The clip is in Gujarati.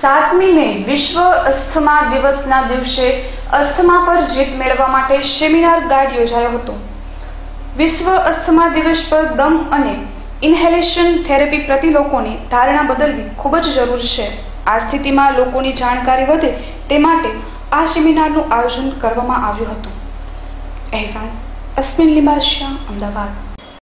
સાતમી મે વિશ્વ અસ્થમા દિવસના દિવસે અસ્થમા પર જીત મેળવવા માટે સેમિનાર ગાર્ડ યોજાયો હતો. વિશ્વ અસ્થમા દિવસ પર દમ અને ઇન્હેલેશન થેરેપી પ્રતિ લોકોની ધારણા બદલવી ખૂબ જ જરૂરી છે. આ સ્થિતિમાં લોકોની જાણકારી વધે તે માટે આ સેમિનારનું આયોજન કરવામાં આવ્યું હતું. અહેવાલ, અસ્મિન લિંબાશિયા અમદાવાદ.